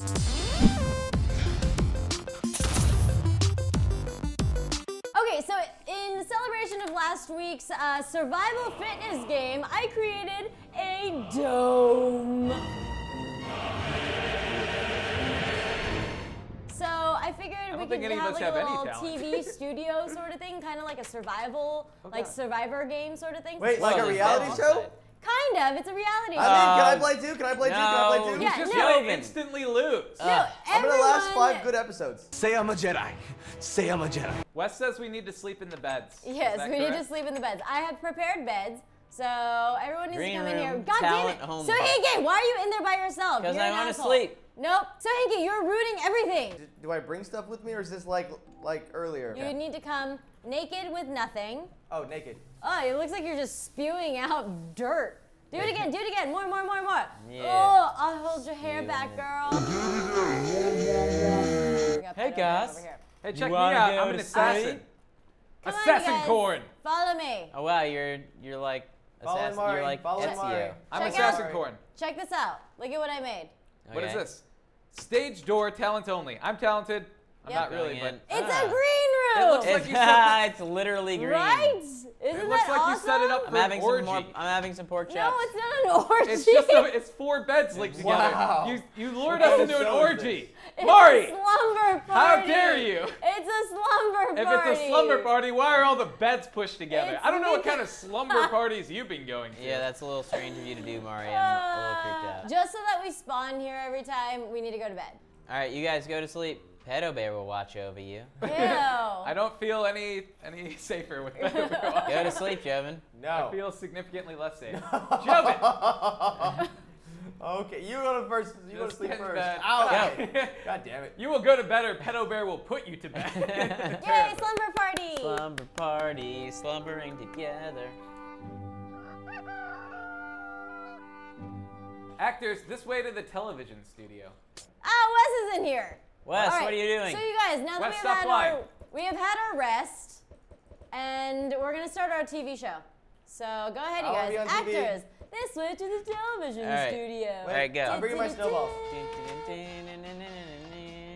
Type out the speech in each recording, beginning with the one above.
Okay, so in celebration of last week's uh, survival fitness game, I created a dome. So I figured we could think any of have like a have any little. TV studio sort of thing, kind of like a survival, like survivor game sort of thing. Wait, like a reality that show? Side. Kind of. It's a reality. I mean. Can I Um, play too? Can I play too? Can I no. play too? Yeah, Just no. gonna instantly lose. no, I'm gonna last five good episodes. Say I'm a Jedi. Say I'm a Jedi. Wes says we need to sleep in the beds. Yes, that we need to sleep in the beds. I have prepared beds, so everyone needs Green to come in here. God damn it! only. Sohinki, why are you in there by yourself? 'Cause You're I an wanna sleep. Nope. Sohinki, you're ruining everything. D- Do I bring stuff with me, or is this like like earlier? You need to come naked with nothing. Oh, naked. Oh, it looks like you're just spewing out dirt. Do it again. Do it again. More, more, more, more. Yeah. Oh, I'll hold your hair back, girl. Hey, guys. Over here. Hey, You check me out. I'm an assassin. Come assassin you corn. Follow me. Oh wow, you're you're like assassin. Mari, You're like follow Ezio. Mari. I'm Check assassin out- corn. Check this out. Look at what I made. What is this? Stage door, talent only. I'm talented. I'm Yep. not really, Going but in. It's Ah. a green room. It looks like It's, you set it's literally green. Right? Isn't it looks that like awesome? you set it up I'm for having an some orgy. more. I'm having some pork chops. No, chops. it's not an orgy. It's just a, it's four beds linked together. Wow. You you lured What us into of an orgy. It's Mari, a slumber party. how dare you? It's a slumber party. If it's a slumber party, why are all the beds pushed together? It's I don't know what kind of slumber parties you've been going to. Yeah, that's a little strange of you to do, Mari. I'm a little uh, creeped out. Just so that we spawn here every time, we need to go to bed. All right, you guys go to sleep. Pedo Bear will watch over you. Ew. I don't feel any any safer with that. Go to sleep, Joven. I feel significantly less safe. Joven, okay, you go to first. You go to sleep get in first. bed. Ow. Go. God damn it. you will go to bed or Pedo Bear will put you to bed. Yay, slumber party. Slumber party, slumbering together. Actors, this way to the television studio. Ah, Wes is in here. Wes, All right, what are you doing? So you guys, now that Wes, we have had lying. our we have had our rest, and we're gonna start our TV show. So go ahead, you I wanna guys, be on TV. actors. This way to the television All right. studio. All right, go. I'm bringing my snowballs.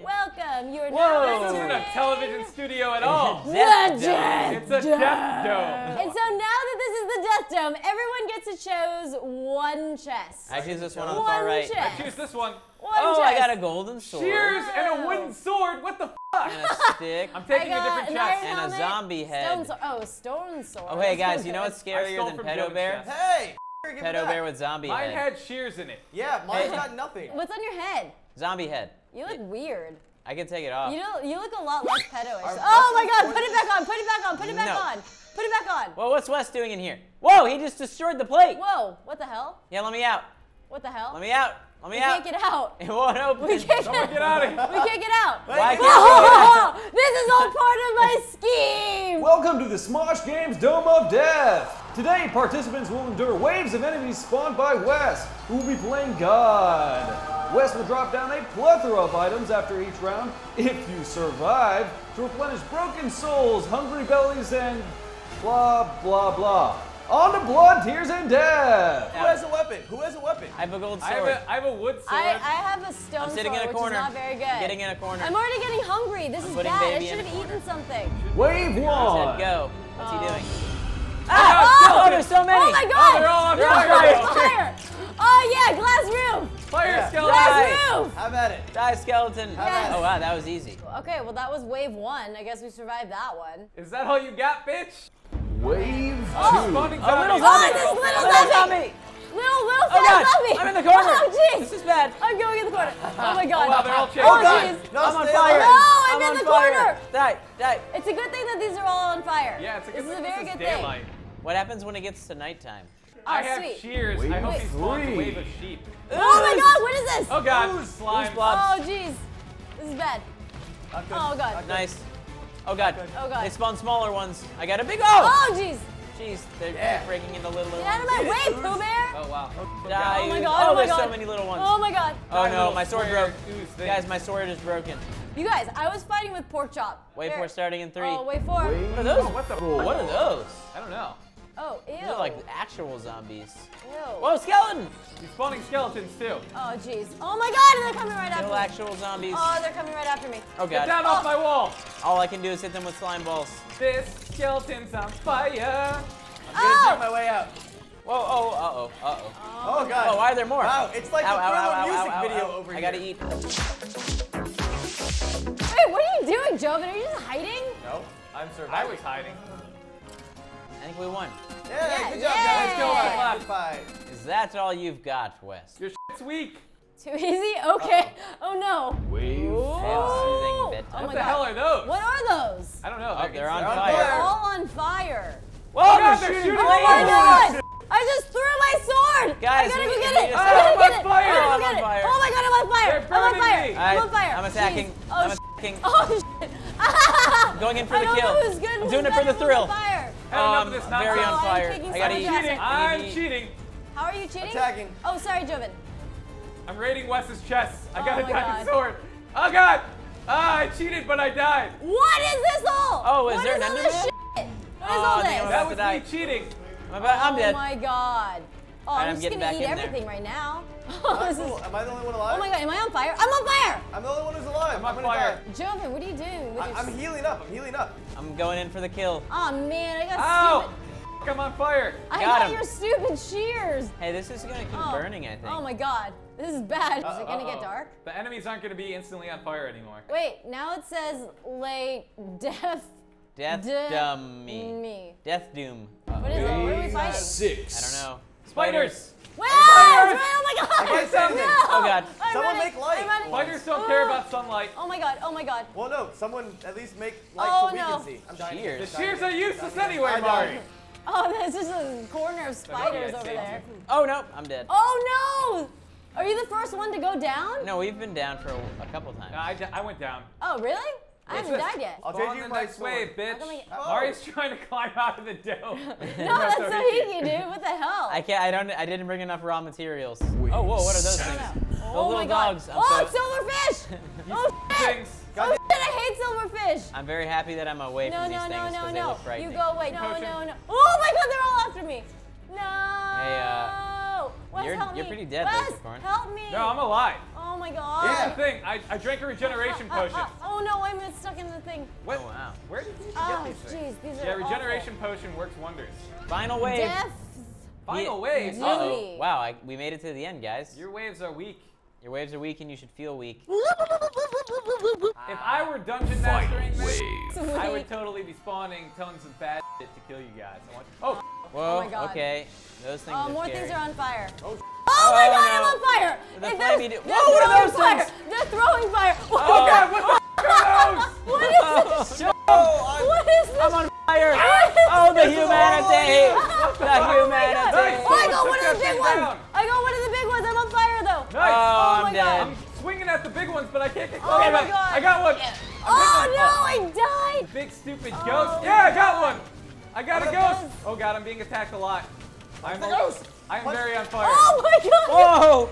Welcome, you're Whoa. now This isn't a television studio at all. The Death Dome. Death It's a death dome. And so now that this is the Death Dome, everyone gets to choose one chest. I choose this one on the one far right. chest. Choose this one. One Oh, chest. I got a golden sword. Shears and a wooden sword. What the fuck? And a stick. I'm taking a different an chest. iron And a zombie head. Stone sword. Oh, stone sword. Oh, hey guys, you know what's scarier than Pedo Bear? chest. Hey. Pedo. Bear with zombie head. Mine had shears in it. Yeah, mine's Hey. got nothing. What's on your head? Zombie head. You look weird. I can take it off. You know, you look a lot less pedo-ish. Oh my god, put it back on, put it back on, put it back No. on. Put it back on. Well, what's Wes doing in here? Whoa, he just destroyed the plate. Whoa, what the hell? Yeah, let me out. What the hell? Let me out. Let me we out. We can't get out. It won't open. We can't Someone get get out of here. We can't get out. Why Wait, can't Oh, this is all part of my scheme. Welcome to the Smosh Games Dome of Death. Today, participants will endure waves of enemies spawned by Wes, who will be playing God. Wes will drop down a plethora of items after each round, if you survive, to replenish broken souls, hungry bellies, and blah blah blah. On to blood, tears, and death. Who has a weapon? Who has a weapon? I have a gold I have sword. a, I have a wood sword. I, I have a stone I'm sitting sword, in a which corner. is not very good. I'm getting in a corner. I'm already getting hungry. This I'm is putting bad. I baby in should have eaten something. Wave Said one. go. What's he Oh. doing? Ah! Oh, skeleton. there's so many. Oh my god! they're all on fire. fire! Oh yeah, glass roof! Fire Yeah. skeleton. Glass Right. roof! Have at it. Die, skeleton. Yes. Oh wow, that was easy. Okay, well that was wave one. I guess we survived that one. Is that all you got, bitch? Wave Oh, two. spawning Oh, little zombies. zombie. Oh, this little Little zombie. zombie. Little, little Oh god, zombie! I'm in the corner. Oh jeez! This is bad. I'm going in the corner. Oh my god. Oh, wow, they're all chasing Oh jeez. No, I'm on fire. alive. No, I'm in on the fire. corner. Die, die. It's a good thing that these are all on fire. Yeah, it's a good thing. This is a very good daylight. thing. What happens when it gets to nighttime? Oh, I have sweet. shears. I Wave hope he spawns a wave of sheep. Oh my god, what is this? Oh god, Ooze. slime. Ooze blob. Oh jeez. This is bad. Not good. Oh, God. Not. Nice. Oh god. Oh, God. They spawn smaller ones. I got a big oh. Oh jeez. Jeez, they're Yeah. breaking into little. Get out of my Get way, Pooh Bear. Oh wow. Oh, Die. Oh my god, oh, oh my there's god. so many little ones. Oh my god. Oh no, my sword broke. Guys, my sword is broken. You guys, I was fighting with Pork Chop. Wait Here. for starting in three. Oh, wait for. Wave What are those? what the- What are those? I don't know. Oh, ew. These are like actual zombies. Ew. Whoa, skeleton! He's spawning skeletons too. Oh, jeez. Oh my god, they're coming right after Kill me. actual zombies. Oh, they're coming right after me. Oh Get god. down off my wall. All I can do is hit them with slime balls. This skeleton's on fire. I'm gonna Oh! dig my way out. Whoa, oh, uh-oh, uh-oh. Oh god. Oh, why are there more? Wow, it's like Ow, a ow, ow, ow, music ow, video ow. over I here. I gotta eat. Wait, what are you doing, Joven? Are you just hiding? No, I'm surviving. I was hiding. I think we won. Yeah, Yeah, good job, yeah. guys. Let's go, on. left. five. Is that all you've got, Wes? Your shit's weak. Too easy? Okay. Oh no. Wave. Oh, bedtime. oh What my the god. hell are those? What are those? I don't know. Oh, they're on They're on fire. They're all on fire. Oh Whoa, oh, God, they're they're shooting shooting Oh my god! I just threw my sword! Guys, I gotta go get it! just- I gotta I'm get on it! fire! I gotta I'm get on it! fire. Oh my god, I'm on fire! I'm on fire! me. I'm on fire! I'm attacking. Jeez. Oh, I'm attacking. Oh shit! I'm going in for I the don't kill. know who's good, I'm doing it for the who's on thrill. Fire. Had Um, of this very on Oh, I'm fire. I gotta someone's eat. ass. cheating. I I'm need to eat. cheating. How are you cheating? Attacking. Oh, sorry, Joven. I'm raiding Wes's chest. I Oh got a my diamond God. sword. Oh god! Ah, I cheated, but I died. What is this all? Oh, is What there an all Enderman? this shit? What is Oh, all this? That was me cheating. I'm, about, I'm oh my god. Oh, Alright, I'm, I'm just gonna eat in there. everything right now. Oh, this cool. is. Am I the only one alive? Oh my god, am I on fire? I'm on fire! I'm the only one who's alive. I'm on gonna fire. die. Joven, what are you doing with I- your I'm healing up. I'm healing up. I'm going in for the kill. Oh man, I got Ow! stupid. F- I'm on fire. I Got got, him. your stupid shears. Hey, this is gonna keep Oh. burning, I think. Oh my god, this is bad. Is it gonna Uh-oh. get dark? The enemies aren't gonna be instantly on fire anymore. Wait, now it says lay death Death d- dummy. me. Death doom. What is it? What are we fighting? Six. I don't know. Spiders. Wait, Spiders! oh my god! I found them. No! Oh, God. I'm Someone running. make light. Spiders don't care oh. about sunlight. Oh my god, oh my god. Well, no. Someone at least make light Oh, so we no. can see. I'm dying. Shears. The shears are useless anyway, I Mari. Oh, there's just a corner of spiders yeah, over there. Oh no, I'm dead. Oh no! Are you the first one to go down? No, we've been down for a, a couple times. No, I, I went down. Oh, really? I haven't this? died yet. I'll Spawn trade you the my next sword. wave, bitch. How come I- Oh. Mari's trying to climb out of the dome. No, that's so easy, dude. What the hell? I can't. I don't. I didn't bring enough raw materials. Oh whoa! What are those I don't things? know. The Oh little my god. dogs. I'm oh, so- silverfish! oh shit! Things. Oh shit! I hate silverfish. I'm very happy that I'm away No, from these no, no, things no, because they no. look You frightening. go away. No, Potion. no, no. Oh my god, they're all after me. No. Hey, uh, Wes, you're- help you're me. pretty dead, Wes, Leprechaun. help me. No, I'm alive. Oh my god. Here's the thing. I, I drank a regeneration Ah, ah, potion. Oh no, I'm stuck in the thing. What? Oh, wow. Where did you Oh, get these things? jeez, these are Yeah, awful. regeneration potion works wonders. Final wave. Death. Final Ye- waves. Ye- Uh-oh. Wow, I, we made it to the end, guys. Your waves are weak. Your waves are weak and you should feel weak. If I were dungeon mastering this, I would totally be spawning tons of bad shit to kill you guys. I want. Oh, Whoa. Oh my God. Okay. Those things Oh, are more scary. things are on fire. Oh, Oh my Oh, god, no. I'm on fire! The If flamey They're Whoa, what are throwing those fire! things? They're throwing fire! oh god, what the oh, f- What is this? Oh, What is this? I'm on fire! Oh, the humanity! Oh The humanity! Nice. Oh, I got one of the big ones! I got one of the big ones! I'm on fire though! Nice. Oh, Oh I'm my dead. God. I'm swinging at the big ones, but I can't get close. Oh close. my God. I got one. Oh no, I died! Big stupid Oh. ghost. Yeah, I got one. I got a I'm a ghost. ghost. Oh god, I'm being attacked a lot. I'm the ghost. I am very on fire. Oh my god! Whoa!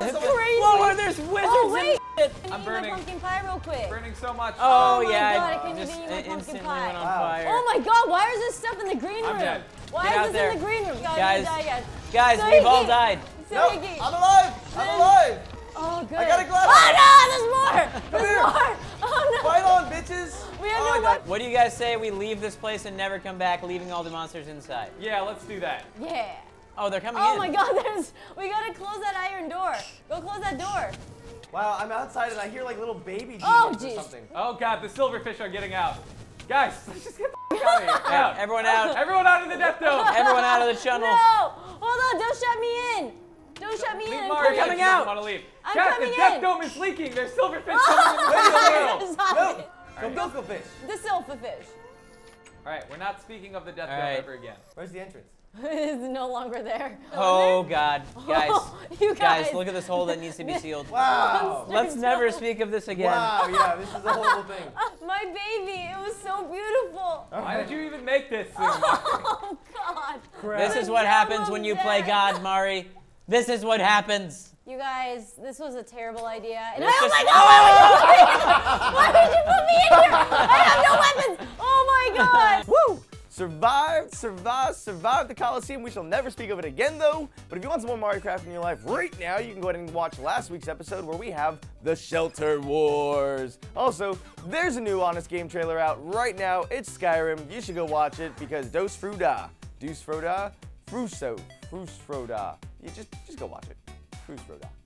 This is crazy! Whoa, there's wizards Oh wait! And shit! I need I'm my burning. pumpkin pie real quick. Burning so much. Oh, Oh my yeah, God, I I couldn't just even eat my pumpkin pie. went on Wow. fire. Oh my god, why is this stuff in the green I'm room? dead. Why Get is out this there. in the green room? God, Guys, die. Guys, So we've all icky. died. So no, icky. I'm alive. I'm alive. Oh, good. I got a glass. Oh no, there's more. There's here. more. Oh no. Fight on, bitches. We have oh, no I weapons. What do you guys say we leave this place and never come back, leaving all the monsters inside? Yeah, let's do that. Yeah. Oh, they're coming Oh in. my god, there's. We gotta close that iron door. Go close that door. Wow, I'm outside and I hear like little baby Oh, or something. Oh god, the silverfish are getting out. Guys, let's just get the out of here. Out. everyone out. Everyone out of the death dome. Everyone out of the tunnel. No! Hold on, don't shut me in. Don't shut me Leave in. Mario coming if you out. Want to leave? I'm Guys, coming the death in. dome is leaking. There's silverfish coming in the middle the world. No, Stop go go go fish. it. The silverfish All right, we're not speaking of the death All dome right. ever again. Where's the entrance? is no longer there. Oh God, oh, guys, you guys. guys, look at this hole that needs to be sealed. Wow. Let's never speak of this again. Wow, yeah, this is a horrible thing. Uh, my baby, it was so beautiful. Oh. Why did you even make this thing? Oh God. This is what happens when you play. God, Mari. This is what happens. You guys, this was a terrible idea. And Let's oh just- my God! Why would you put me in here? Why would you put me in here? I have no weapons. Oh my God. Woo! Survived, survived, survived the Coliseum. We shall never speak of it again, though. But if you want some more MariCraft in your life right now, you can go ahead and watch last week's episode where we have the Shelter Wars. Also, there's a new Honest Game trailer out right now. It's Skyrim. You should go watch it because Dos Fruda, Deuce Froda, Fruso, Frus Froda. You just, just go watch it. Frus Froda.